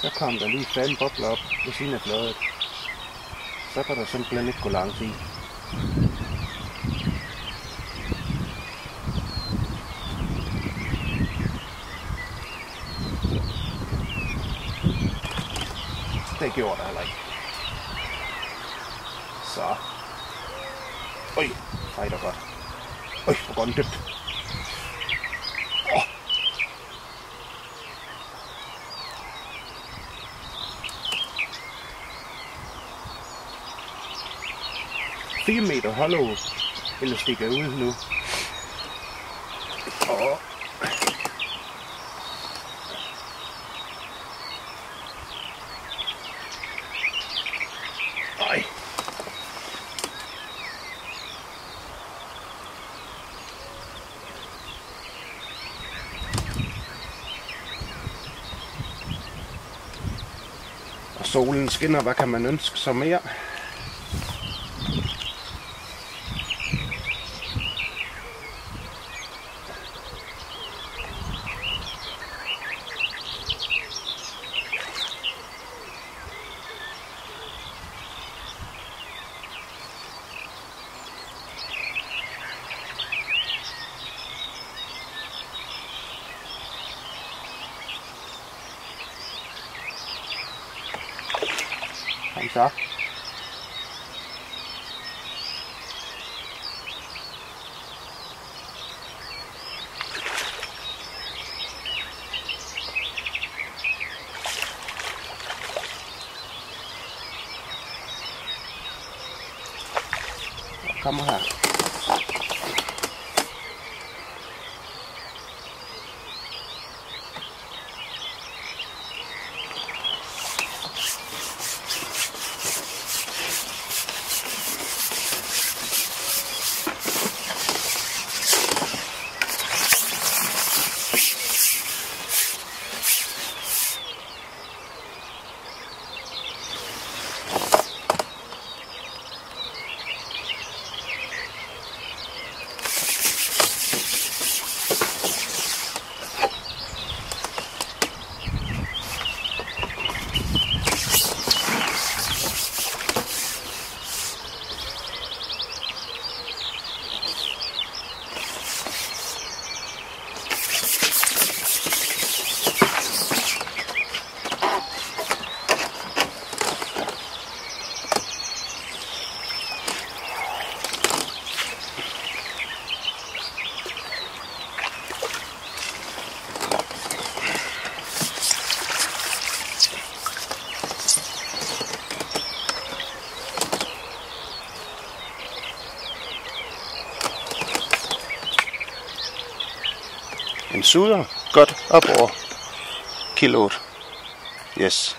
Så kom der lige fem bobler op ved siden af fladet. Så kan der simpelthen ikke gå langt i. Det gjorde der heller ikke. Så. Øj, fejder godt. Øj, hvor godt den dybt. 4 meter hollow eller stikker ud nu. Og Ej. Og solen skinner, hvad kan man ønske sig mere? Kom så. Kommer her. En suder godt op over kiloet. Yes.